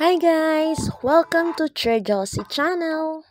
Hi guys! Welcome to Josie channel!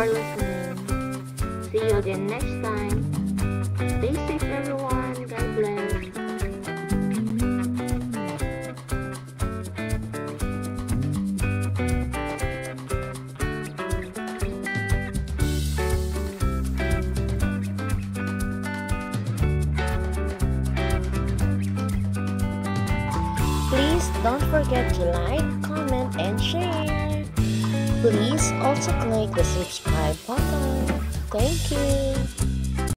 For listening. See you again next time. Stay safe everyone. God bless. Please don't forget to like, comment, and share. Please also click the subscribe button. Thank you.